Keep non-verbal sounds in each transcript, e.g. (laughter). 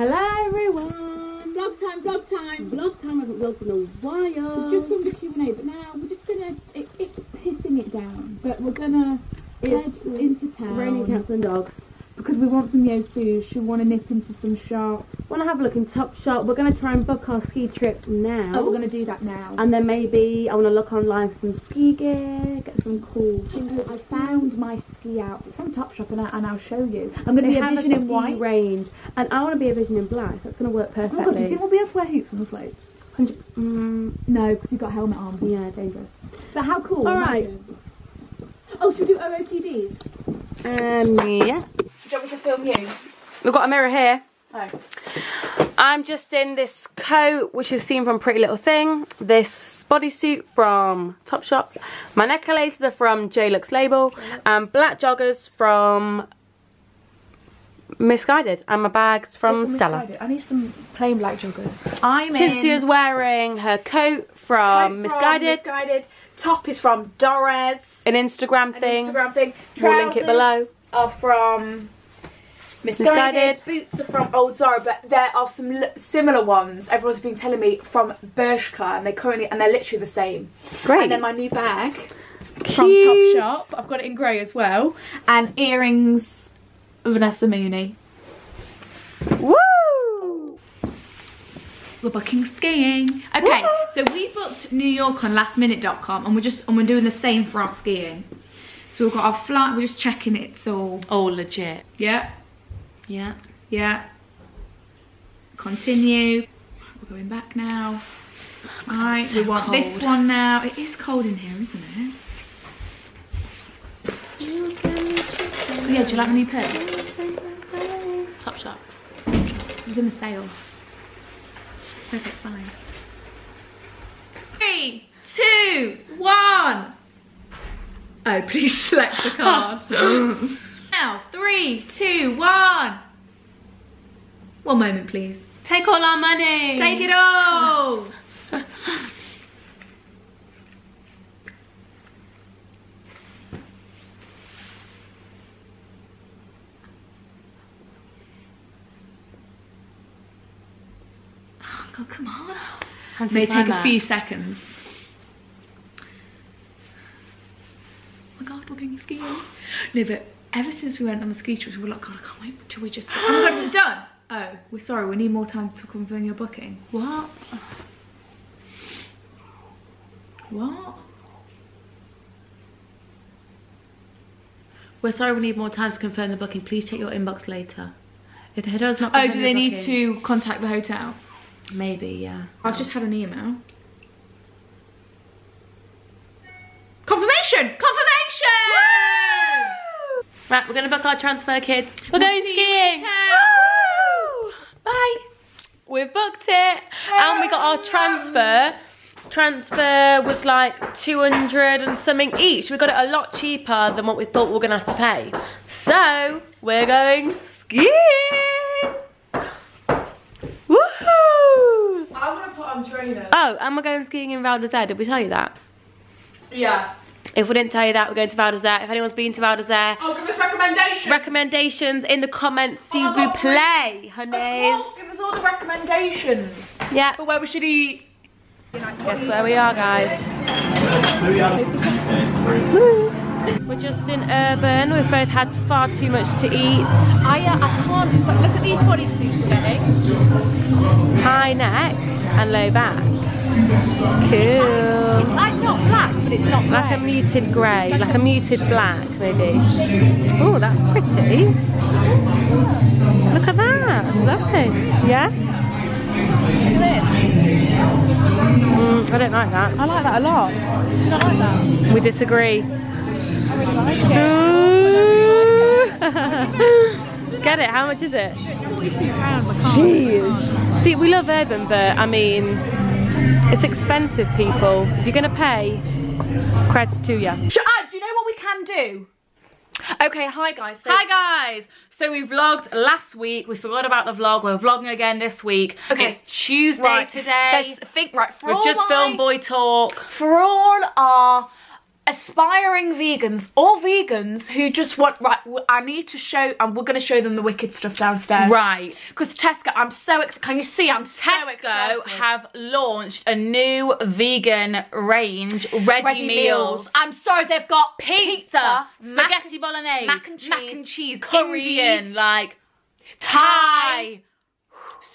Hello everyone! Vlog time, vlog time. Vlog time, I haven't vlogged in a while. We've just done the Q&A, but now we're just gonna, it, it's pissing it down, but we're gonna head into town. raining cats and dogs. Because we want some yo sushi, we want to nip into some shops. Want to have a look in Topshop. We're going to try and book our ski trip now. Oh, we're gonna do that now. And then maybe I want to look online for some ski gear, get some cool. I found my ski outfit from Topshop and, I, and I'll show you. I'm gonna They be a vision in white. range, and I want to be a vision in black. So that's going to work Oh my god, do you perfectly. think we'll be able to wear hoops on the slopes? Mm, No, because you've got a helmet on. yeah, dangerous. But how cool. All right. imagine. Oh, should we do OOTDs? Um, yeah. Do you want me to film you? We've got a mirror here. Oh. I'm just in this coat, which you've seen from Pretty Little Thing. This bodysuit from Topshop. My necklaces are from J-Lux Label. And black joggers from Missguided. And my bags from Stella. I need some plain black joggers. I'm Cinzia is wearing her coat from Coat Missguided. Missguided. Top is from Dorez. An Instagram An thing. Instagram thing. We'll link it below. Are from Missguided. Missguided. Boots are from Old Zara, but there are some similar ones. Everyone's been telling me from Bershka, and they currently and they're literally the same. Great. And then my new bag from Topshop. I've got it in grey as well. And earrings, Vanessa Mooney. Woo! We're booking skiing. Okay, so we booked New York on lastminute.com and we're just and we're doing the same for our skiing. So we've got our flight, we're just checking it's all Oh, legit. yeah, Yeah. yeah. Continue. We're going back now. Alright, we so want this one now. It is cold in here, isn't it? Oh yeah, do you like my new purse? Topshop. It was in the sale. Perfect fine. Three, two, one. Oh, please (laughs) select the card. (laughs) now, three, two, one. One moment, please. Take all our money. Take it all. Oh, God, come on. Fancy May take a few seconds. Oh my god, we're going skiing. No, but ever since we went on the ski trip, we were like, God, I can't wait till we just. Oh my god, it's done. We're sorry. We need more time to confirm your booking. What? What? We're sorry we need more time to confirm the booking. Please check your inbox later. If the hotel's not Oh, do they need booking- to contact the hotel? Maybe, yeah. I've just had an email. Confirmation! Confirmation! Right, we're gonna book our transfer, kids. We're We'll going see you skiing. Bye. We've booked it, and we got our transfer. Transfer was like 200 and something each. We got it a lot cheaper than what we thought we were gonna have to pay. So we're going skiing. Woohoo! I want to put on. Oh, and we're going skiing in Val d'Isere. Did we tell you that? Yeah. If we didn't tell you that, we're going to Val d'Isere. If anyone's been to Val d'Isere, Oh, give us recommendations. recommendations in the comments, s'il Oh, vous God, plaît, Of honeys. course, give us all the recommendations Yeah, for where we should eat. guess where we are, guys. Woo. We're just in Urban. We've both had far too much to eat. I, uh, I can't. Look at these bodysuits we're getting. High neck and low back. It's like not black, but it's not Like a muted grey, like a muted black, maybe. Oh, that's pretty. Look at that. That's lovely. Yeah? Mm, I don't like that. I like that a lot. I like that. We disagree. I really like it. Ooh. (laughs) Get it? How much is it? Forty-two pounds. Jeez. See, we love urban, but I mean, it's expensive, people. If you're gonna pay, creds to ya. Sh- ah, do you know what we can do? Okay, hi guys. So Hi guys! So we vlogged last week. We forgot about the vlog. We're vlogging again this week. Okay. It's Tuesday right, today. Let's think right for We've just my- filmed Boy Talk. for all our aspiring vegans or vegans who just want right I need to show and we're going to show them the wicked stuff downstairs Right. because tesco i'm so excited can you see i'm so Tesco excited have launched a new vegan range, ready, ready meals. meals. i'm sorry they've got Pizza, mac spaghetti bolognese, mac and cheese, mac and cheese curries, Indian, like Thai. Thai.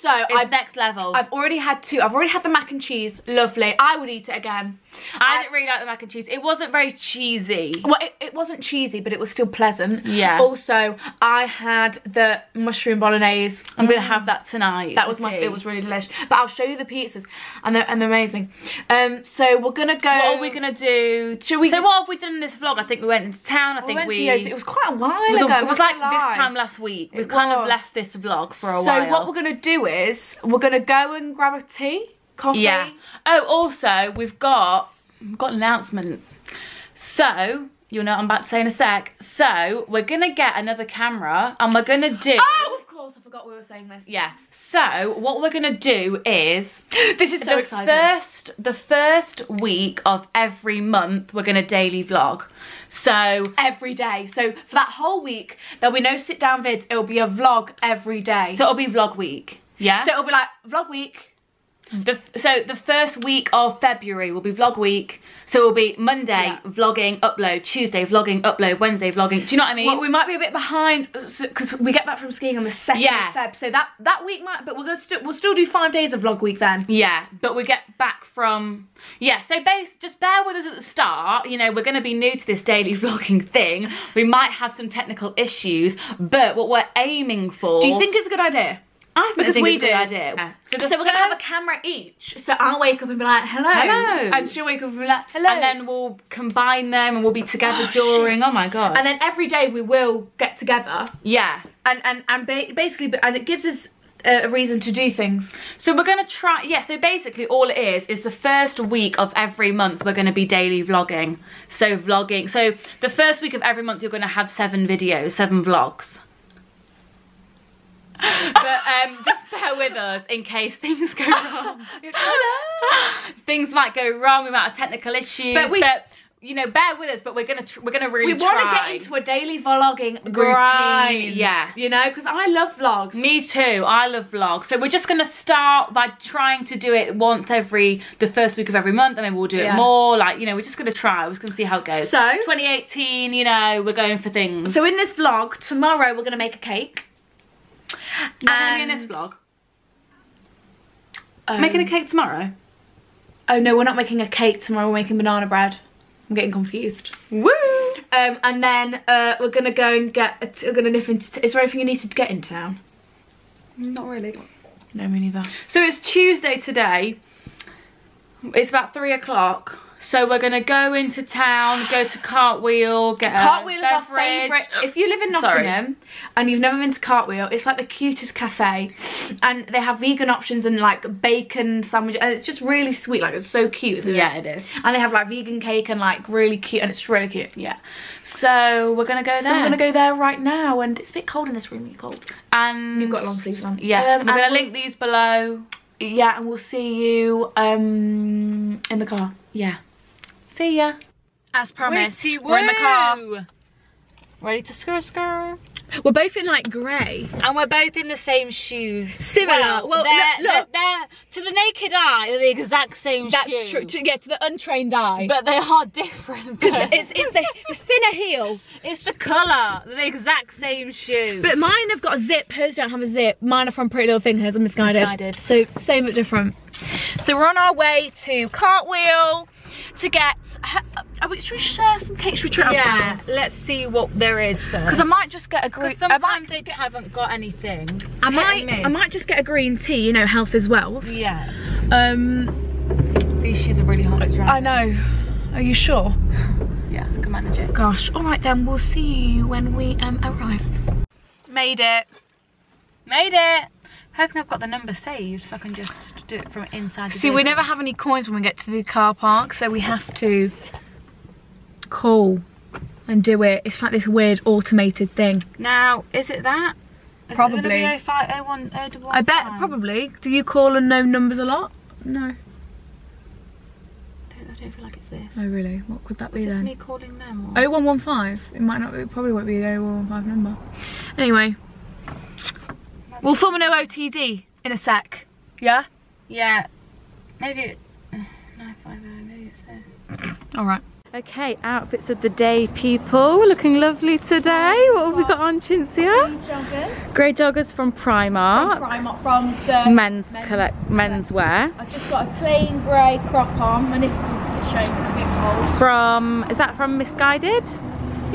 So It's I've, next level. I've already had two i've already had the mac and cheese lovely i would eat it again I didn't really like the mac and cheese. It wasn't very cheesy. Well, it, it wasn't cheesy, but it was still pleasant. Yeah. Also, I had the mushroom bolognese. I'm gonna have that tonight. That was my. It was really delicious. But I'll show you the pizzas, and they're, and they're amazing. Um, so we're gonna go. What are we gonna do? Shall we So what have we done in this vlog? I think we went into town. I We think went we. to It was quite a while it was, ago. a- it was like this time last week. We've kind of left this vlog for a so while. So what we're gonna do is we're gonna go and grab a tea, coffee. Yeah. Oh, also we've got we've got an announcement. So you'll know what I'm about to say in a sec. So we're gonna get another camera and we're gonna do. Oh, of course, I forgot we were saying this. Yeah. So what we're gonna do is (laughs) This is so the exciting. first the first week of every month we're gonna daily vlog. So Every day. So for that whole week, there'll be no sit down vids. It'll be a vlog every day. so it'll be vlog week. Yeah. so it'll be like vlog week. The, so the first week of February will be vlog week. So it'll be Monday Yeah. vlogging, upload, Tuesday vlogging, upload, Wednesday vlogging. Do you know what I mean? Well, we might be a bit behind because we get back from skiing on the second Yeah. of Feb. So that that week might, but we're gonna still we'll still do five days of vlog week then. yeah, but we get back from yeah. So base, just bear with us at the start. You know, we're going to be new to this daily (laughs) vlogging thing. We might have some technical issues, but what we're aiming for. Do you think it's a good idea? I think because it's we a good do. idea. Yeah. So, the we're gonna have a camera each. So I'll wake up and be like, hello, Hello. and she'll wake up and be like, hello, and then we'll combine them and we'll be together Oh, during. Oh my god. and then every day we will get together yeah. and and and ba- basically, and it gives us a, a reason to do things. So we're gonna try, yeah, so basically all it is, is the first week of every month we're gonna be daily vlogging. So vlogging, so the first week of every month you're gonna have seven videos, seven vlogs. But um, just bear with us in case things go (laughs) wrong. things might go wrong, we might have technical issues, But we- you know, bear with us, but we're gonna, tr- we're gonna really We want to get into a daily vlogging Routine, grind, yeah. you know, because I love vlogs. Me too. I love vlogs. So we're just gonna start by trying to do it once every the first week of every month, and maybe we'll do it more. Like you know, we're just gonna try. We're just gonna see how it goes. So- 2018, you know, we're going for things. So in this vlog tomorrow, we're gonna make a cake. Not in this vlog. Um, Making a cake tomorrow. Oh no, we're not making a cake tomorrow. We're making banana bread. I'm getting confused. Woo! Um, and then uh, we're gonna go and get. We're gonna nip into. Is there anything you need to get in town? Not really. No, me neither. So it's Tuesday today. It's about three o'clock. So we're gonna go into town, go to Cartwheel, get Cartwheel a is our favourite. If you live in Sorry. Nottingham and you've never been to Cartwheel, it's like the cutest cafe, and they have vegan options and like bacon sandwich, and it's just really sweet. Like it's so cute, isn't Yeah, it? it is. And they have like vegan cake and like really cute, and it's really cute. Yeah. So we're gonna go there. So I'm gonna go there right now, and it's a bit cold in this room. You're cold? And You've got long sleeves on. Yeah, Um, we're gonna link these below. Yeah, and we'll see you um in the car. Yeah. See ya. As promised, Witty we're in the car. Ready to skr skr. We're both in like grey. And we're both in the same shoes. Similar. Well, Well, they're, look- look. They're, they're- to the naked eye, they're the exact same That's shoe. true. To get to the untrained eye. But they are different. Because it's, it's the, (laughs) the thinner heel. it's the colour. The exact same shoe. But mine have got a zip. Hers don't have a zip. Mine are from Pretty Little Thing. Hers are missguided. Missguided. So same but different. So we're on our way to Cartwheel to get. Are we, should we share some cake? Should we try yeah, let's see what there is first. Because I might just get a green. Because I sometimes might. they haven't got anything. I might. I might just get a green tea. You know, health is wealth. Yeah. Um. These shoes are really hard to dry. I know. Are you sure? Yeah, I can manage it. Gosh. All right then. We'll see you when we um arrive. Made it. Made it. Hoping I've got the number saved so I can just do it from inside the See, we never have any coins when we get to the car park, so we have to call and do it. It's like this weird automated thing. Now, is it that? Is Probably. It 05, 01, 011? I bet probably. Do you call unknown numbers a lot? No. I don't feel like it's this. Oh really? What could that be Is this then? me calling them? Or? 0115. It might not. It probably won't be an 0115 number. Anyway, we'll film an OOTD in a sec. Yeah. Yeah. Maybe it... uh, 950, maybe it's this. (coughs) All right. Okay, outfits of the day, people. We're looking lovely today. What have we got on, Cinzia? Grey joggers. Grey joggers from Primark. Primark from the Men's, collect menswear. I've just got a plain grey crop on. My nipples are showing 'cause it's a bit cold. From, is that from Missguided?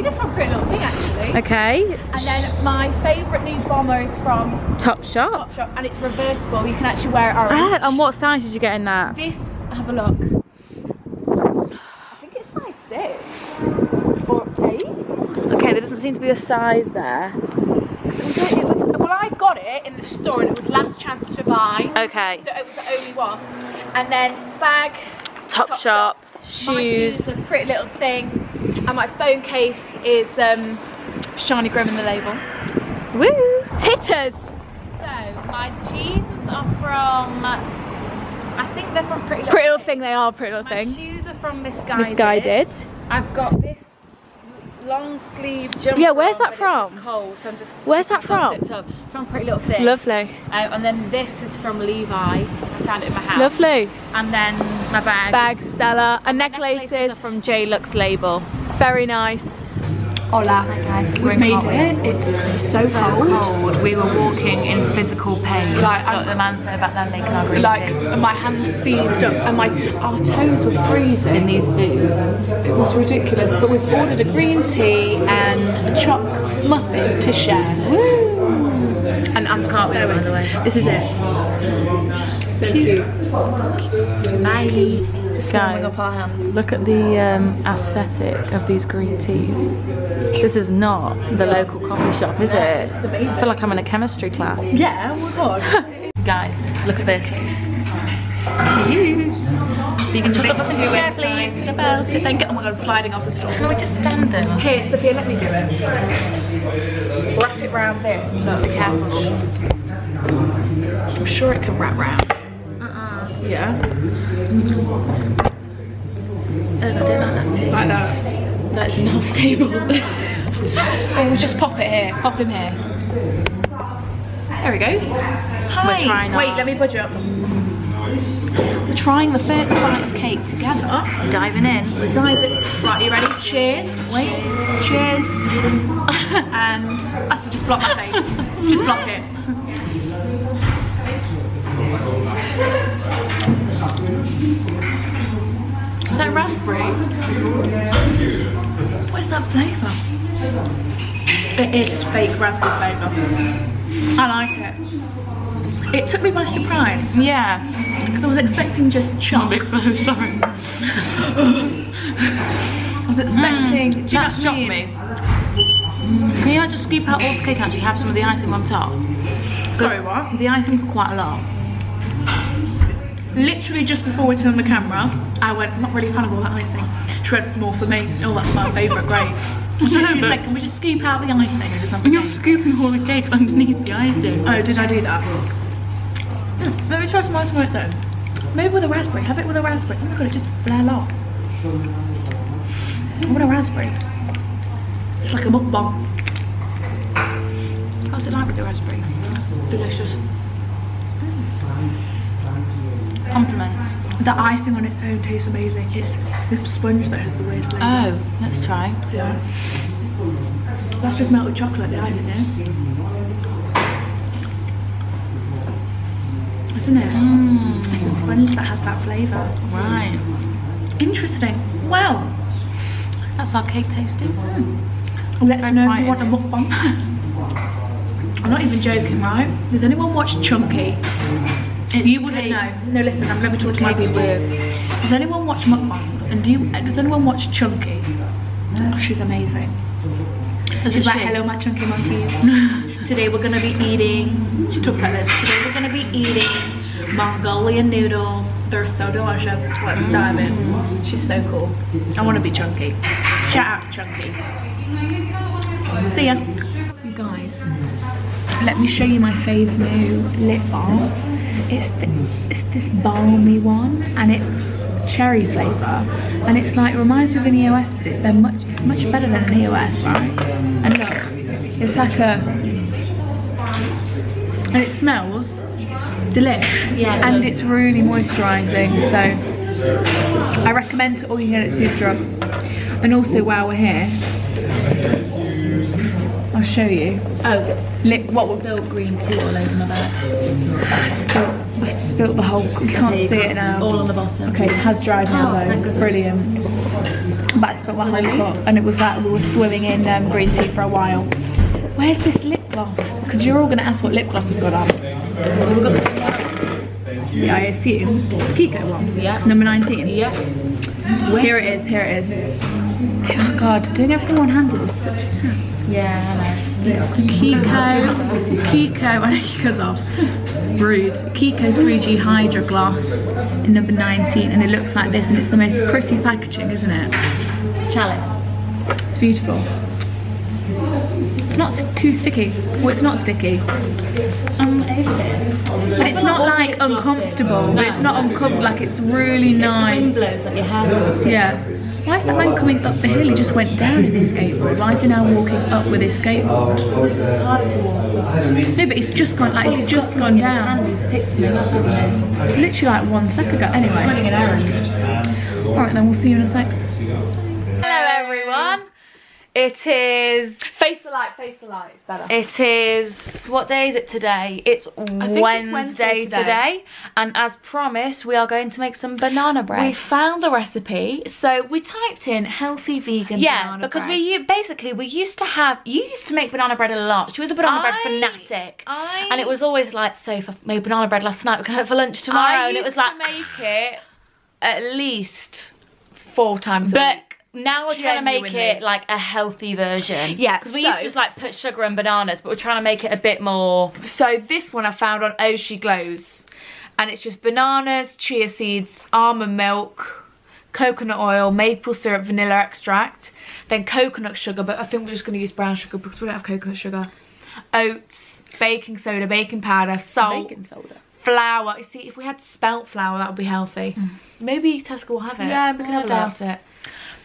Think it's from Pretty Little Thing actually. Okay. And then my favourite new bomber is from Top Shop. Topshop and it's reversible. You can actually wear it orange. Ah, and what size did you get in that? This, have a look. I think it's size six or eight. Okay, there doesn't seem to be a size there. Was, well, I got it in the store and it was last chance to buy. Okay. So it was the only one. And then bag, Top, Top Shop, shoes, shoes. pretty little thing. And my phone case is um, Shiny Grim in the label. Woo! Hitters! So, my jeans are from, I think they're from Pretty Little Pretty little thing, they are pretty little My thing. shoes are from Missguided. Missguided. I've got this long sleeve jumper. Yeah, where's that from? It's cold, so I'm just. Where's that from? From Pretty Little It's Thing. lovely. Uh, and then this is from Levi. I found it in my house. Lovely. And then my bag. Bag, Stella, and Necklaces necklaces. are from J Lux label. Very nice. Hola. guys. We've made it. It's so cold. We were walking in physical pain. Like, I'm- the man said about them making our green Like my hands seized up and my t- our toes were freezing. in these boots. It was ridiculous. But we've ordered a green tea and a choc muffin to share. And I'm Can't so wait, by the way. This is it. So cute. Bye. Just Guys, up our hands. look at the um, aesthetic of these green teas. This is not the local coffee shop, is it? amazing. I feel like I'm in a chemistry class. Yeah, oh my god. (laughs) Guys, look at this. Cute. You can just look up and do it, please. about it. Then get, oh my god, I'm sliding off the floor. Can we just stand there? Here, Sophia, let me do it. Wrap it round this. Look, be careful. I'm sure it can wrap round. Yeah. Oh, I like that. Like that. That's not stable. (laughs) Oh, we'll just pop it here. Pop him here. There he goes. Hi. Wait, let me budge up. We're trying the first bite of cake together. Diving in. We're diving. Right, you ready? Cheers. Wait. Cheers. (laughs) and I should just block my face. just block it. (laughs) Is that raspberry? What's that flavour? It is fake raspberry flavour. I like it. It took me by surprise Yeah. because I was expecting just choc. Big blue, sorry. I was expecting. Mm. do you That's shocked me. Can you not just scoop out all the cake actually have some of the icing on top? Sorry, what? The icing's quite a lot. Literally just before we turned the camera, I went, I'm not really a fan of all that icing. She went, more for me. Oh, that's my favourite, great. (laughs) She, she was like, can we just scoop out the icing or something? You're scooping all the cake underneath the icing. Oh, did I do that? Hmm, let me try some ice its own. Maybe with a raspberry. Have it with a raspberry. Oh my god, it just flare off. I want a raspberry. It's like a mukbang. How's it like with the raspberry? Delicious. Compliments. The icing on its own tastes amazing. It's the sponge that has the weird flavour. Oh, let's try. Yeah. That's just melted chocolate, the icing is. Isn't it? Mmm. It's a sponge that has that flavour. Right. Interesting. Well, That's our cake tasting. Mm. let's know if you want a mukbang. (laughs) I'm not even joking, right? Does anyone watch Chunky? You wouldn't know. No, listen, I'm never talking to my people. Does anyone watch mukbangs? And do you, does anyone watch Chunky? Oh, she's amazing. She's like, she? hello, my chunky monkeys. (laughs) Today we're gonna be eating. She talks like this. Today we're gonna be eating Mongolian noodles. They're so delicious. Let's dive in. She's so cool. I want to be chunky. Shout out to Chunky. See ya. You guys, let me show you my fave new lip balm. It's th it's this balmy one, and it's cherry flavour, and it's like it reminds me of an EOS, but it, they're much it's much better than an EOS, right? And look, it's like a and it smells delish. Yeah, and it's really moisturising. So I recommend to all you can get at Superdrug. And also while we're here, I'll show you. Oh, Lip, what we spilled green tea all over my bed. I spilt, spilt the whole. You can't see it now. All on the bottom. Okay, it has dried now Oh, though. Brilliant. But I spilled my whole cup, and it was like we were swimming in um, green tea for a while. Where's this lip gloss? Because you're all going to ask what lip gloss we've got on. We've got yeah, I assume Kiko one. Yeah. Number 19. Yeah. Here it is. Here it is. Oh God, doing everything one-handed is such a task. Yeah, It's Kiko, Kiko, I know Kiko's off, Rude. Kiko 3D Hydra Gloss in number 19 and it looks like this and it's the most pretty packaging, isn't it? Chalice. It's beautiful. It's not too sticky. Well, it's not sticky, Um, but it's not like uncomfortable. But it's not uncomfortable, like it's really nice. blows like your hair's all stiff. Yeah. Why is that man coming up the hill? He just went down in his skateboard. Why is he now walking up with his skateboard? It's harder to walk. No, but he's just gone, like, he's just gone down. He's picked something up, hasn't he? Literally like one second ago. Anyway. an. Alright then, we'll see you in a sec. It is Face the light, face the light, it's better. it is what day is it today? It's Wednesday, Wednesday today. today. and as promised we are going to make some banana bread. We found the recipe, so we typed in healthy vegan yeah, banana because bread. we basically we used to have you used to make banana bread a lot. She was a banana bread fanatic. I and it was always like, so I made banana bread last night, we're gonna have it for lunch tomorrow. I and it was used like to make it at least four times a But week. Now we're trying to make it like a healthy version. Yeah, Because we so- used to just like put sugar and bananas, but we're trying to make it a bit more. So this one I found on Oh She Glows. And it's just bananas, chia seeds, almond milk, coconut oil, maple syrup, vanilla extract, then coconut sugar, but I think we're just going to use brown sugar because we don't have coconut sugar. Oats, baking soda, baking powder, salt, Baking soda. flour. You see, if we had spelt flour, that would be healthy. Mm. Maybe Tesco will have it. Yeah, we can I have doubt it.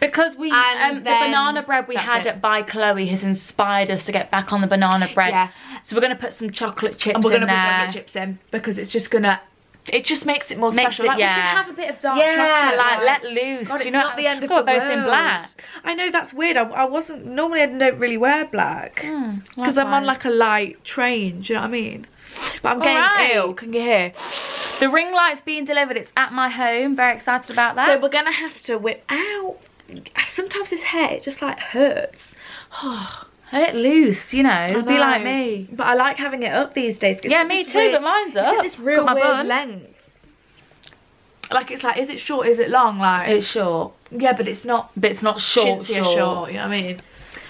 Because we, And um, the banana bread we had it. at By Chloe has inspired us to get back on the banana bread. Yeah. So we're gonna put some chocolate chips And we're in going to put chocolate chips in because it's just going to, it just makes it more Makes special. it- like, yeah. We can have a bit of dark Yeah, chocolate. like let loose. God, you know, not the end of the both world. in black. I know that's weird. I, I wasn't normally. I don't really wear black Hmm, because I'm on like a light train. Do you know what I mean? But I'm getting Alright. ill. Can you hear? The ring light's being delivered. It's at my home. Very excited about that. So we're gonna have to whip out. Sometimes his hair it just like hurts. (sighs) Let it loose, you know. Be like me. But I like having it up these days. Yeah, me too. weird- But mine's It's up. this real Got my weird bun. length. Like it's like, is it short? Is it long? Like It's short, yeah, but it's not but it's not short. Short. short. You know what I mean?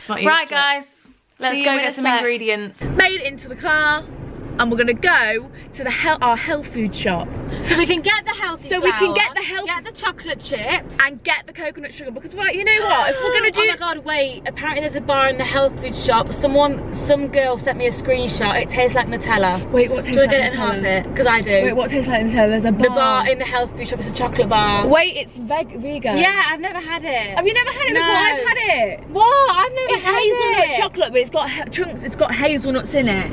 Right, guys. Let's go get some sec. ingredients. Made it into the car, and we're gonna go to the hel- our health food shop So we can get the healthy So we can get the healthy- get the chocolate chips. and get the coconut sugar because well, you know what? If we're gonna (gasps) oh do Oh my god, wait. Apparently there's a bar in the health food shop. Someone, some girl sent me a screenshot. It tastes like Nutella. wait, what Do tastes want like to get it and half Nutella? it? Because I do. Wait, what tastes like Nutella? There's a bar. the bar in the health food shop is a chocolate bar. Wait, it's veg vegan. Yeah, I've never had it. Have you never had it No. before? I've had it. What? I've never It's had it. hazelnut chocolate, but it's got ha- chunks. It's got hazelnuts in it.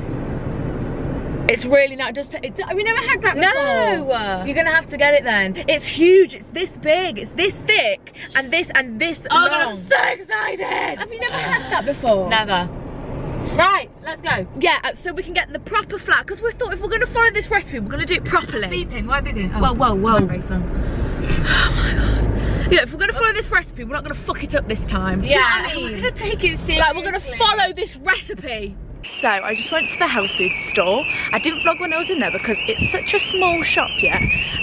It's really not just. It, have you never had that before? No. You're gonna have to get it then. It's huge. It's this big. It's this thick, and this and this Oh my god. I'm so excited. Have you never had that before? Never. Right, let's go. Yeah, uh, so we can get the proper flat because we thought if we're gonna follow this recipe, we're gonna do it properly. Beeping, why beeping? Oh. Whoa, whoa, whoa. Handbrake, sorry. Yeah, if we're gonna follow this recipe, we're not gonna fuck it up this time. Do you know what I mean? we're gonna take it seriously. Like we're gonna follow this recipe. So I just went to the health food store. I didn't vlog when I was in there because it's such a small shop, yeah.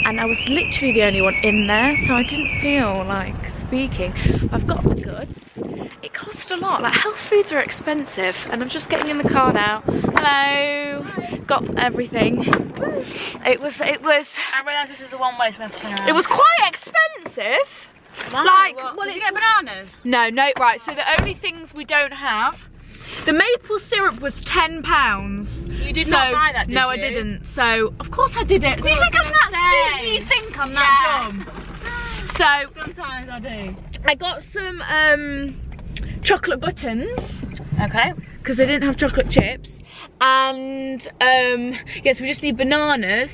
And I was literally the only one in there, so I didn't feel like speaking. I've got the goods. It cost a lot. Like health foods are expensive, and I'm just getting in the car now. Hello. Got everything. It was. It was. I realise this is a one way, so we have to turn around. It was quite expensive. like, what, well, did you get bananas? No, no, right, so the only things we don't have, the maple syrup was £10. You did so, not buy that, did No, I didn't. So, of course I did it. Do you think I'm that stupid? Do you think I'm that dumb? So Sometimes I do. I got some um, chocolate buttons Okay. because I didn't have chocolate chips. And um, yes, we just need bananas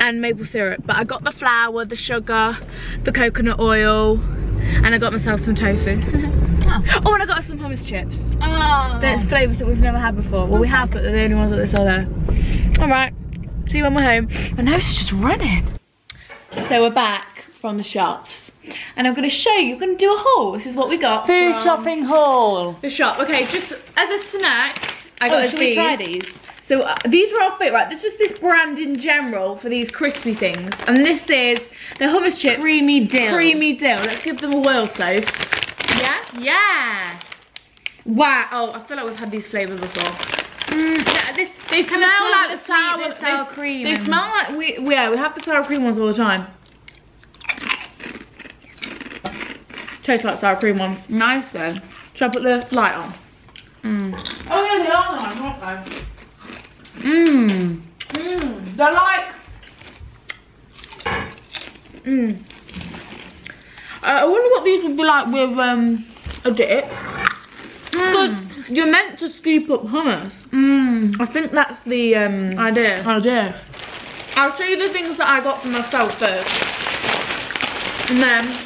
and maple syrup. But I got the flour, the sugar, the coconut oil, and I got myself some tofu. (laughs) (laughs) oh, and I got some hummus chips. Oh. There's flavours that we've never had before. Well, we have, but they're the only ones that they sell there. All right, see you when we're home. My nose is just running. So we're back from the shops. And I'm gonna show you, we're gonna do a haul. This is what we got Food shopping haul. the shop. Okay, just as a snack, I got Oh, should we these. try these? So uh, these were our favourite. Right, there's just this brand in general for these crispy things. And this is the hummus chips. Creamy dill. Creamy dill. Let's give them a whirl, Soph. Yeah? Yeah. Wow. Oh, I feel like we've had these flavours before. Mm, yeah, this They smell like the sour, sweet and they, cream They smell like we yeah we have the sour cream ones all the time. Tastes like sour cream ones. nice though. Should I put the light on? Mm. Oh yeah, they are nice, aren't they? Mmm. Mmm, they're like. Mmm. Uh, I wonder what these would be like with um a dip. But you're meant to scoop up hummus. Mmm. I think that's the um Idea. idea. I'll show you the things that I got for myself first. And then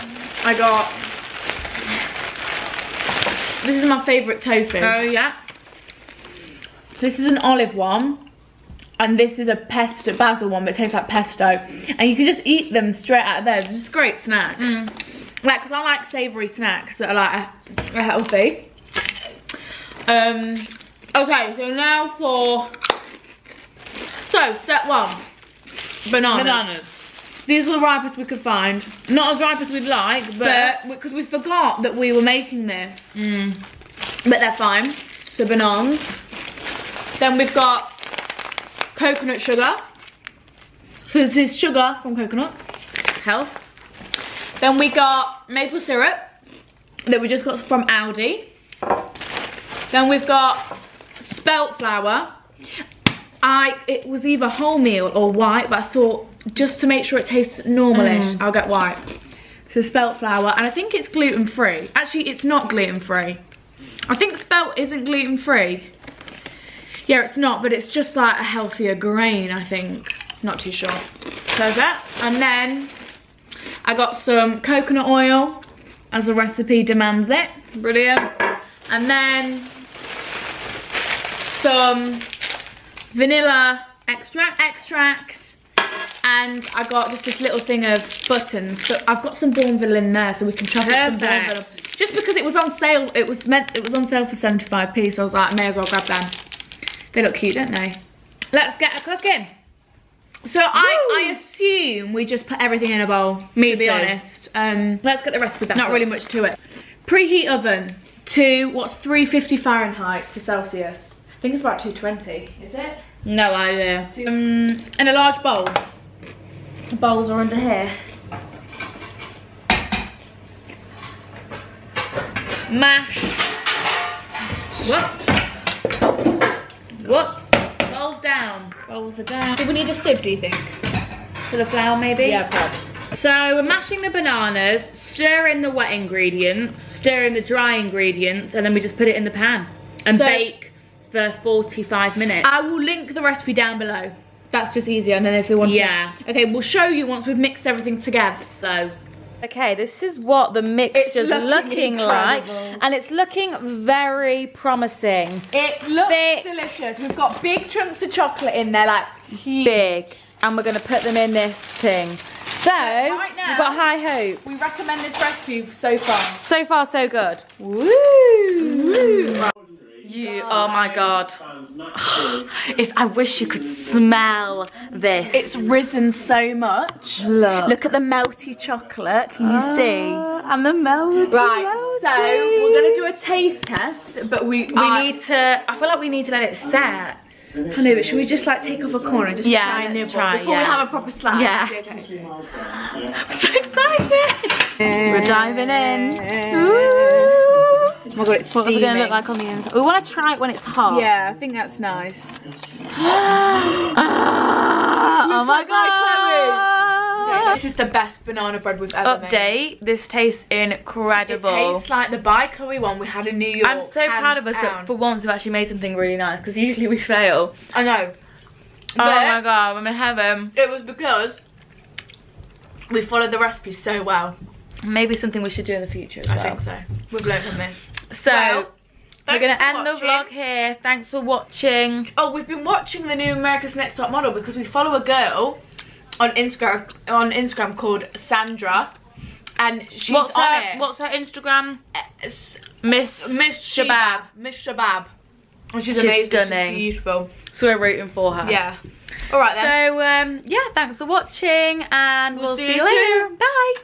I got this is my favourite tofu. Oh yeah. This is an olive one. And this is a pesto, basil one, but it tastes like pesto. And you can just eat them straight out of there. It's just a great snack. Mm. Like, because I like savoury snacks that are like are healthy. Um, okay, so now for... So, step one. Bananas. Bananas. These are the ripest we could find. Not as ripe as we'd like, but. But, because we forgot that we were making this. Mm. But they're fine. So, bananas. Then we've got coconut sugar. So this is sugar from coconuts. Health. Then we got maple syrup that we just got from Aldi. Then we've got spelt flour. I it was either wholemeal or white, but I thought just to make sure it tastes normalish, mm. I'll get white. So spelt flour, and I think it's gluten free. Actually, it's not gluten free. I think spelt isn't gluten free. Yeah, it's not, but it's just like a healthier grain, I think. Not too sure. So that, and then I got some coconut oil as the recipe demands it. Brilliant. And then some vanilla Extract. extract. And I got just this little thing of buttons. But I've got some Bournville in there so we can chop up some. Bournville. Just because it was on sale, it was meant it was on sale for 75p, so I was like, I may as well grab them. They look cute, don't they? Let's get a cooking. So I, I assume we just put everything in a bowl, Me to be too. honest. Um, Let's get the recipe back. not really much to it. Preheat oven to what's 350 Fahrenheit to Celsius. I think it's about 220, is it? No idea. Um, in a large bowl. The bowls are under here. Mash. What? What? Rolls down. Bowls are down. Do we need a sieve, do you think? For the flour, maybe? Yeah, perhaps. So we're mashing the bananas, stirring the wet ingredients, stirring the dry ingredients, and then we just put it in the pan and So- bake for 45 minutes. I will link the recipe down below. That's just easier, and then if you want Yeah. to. Okay, we'll show you once we've mixed everything together. so. Okay, this is what the mixture's looking looking, like, and it's looking very promising. It looks Thick. delicious. We've got big chunks of chocolate in there, like Big, and we're gonna put them in this thing. So, right now- we've got high hope. We recommend this recipe so far. So far, so good. Woo! You, oh my god. (sighs) If I wish you could smell this. It's risen so much. Look. Look at the melty chocolate. Can you see? Ah, and the melty. Right, so we're gonna do a taste test, but we We need to. I feel like we need to let it set. I know, but should we just like take off a corner and just Yeah, try and nibble try, before we have a proper slice? Yeah. Okay. (gasps) I'm so excited. We're diving in. Ooh. Oh my god, it's What's it gonna look like on the inside? We want to try it when it's hot. Yeah, I think that's nice. (gasps) Ah, oh my like god. This is the best banana bread we've ever made. Update. This tastes incredible. It tastes like the by Chloe one we had in New York. I'm so proud of us that for once we've actually made something really nice because usually we fail. I know. oh my god, I'm in heaven. It was because we followed the recipe so well. Maybe something we should do in the future as I think so. We've learned from this. So Well, we're gonna end the vlog here. Thanks for watching. Oh, we've been watching the new America's Next Top Model because we follow a girl on Instagram on Instagram called Sandra, and she's what's on her it. What's her Instagram? Miss Miss Shabab. Miss Shabab. And she's, She's amazing. stunning. She's beautiful. So we're rooting for her. Yeah. All right then. So um, yeah, thanks for watching, and We'll we'll, see see, you you later. soon. Bye.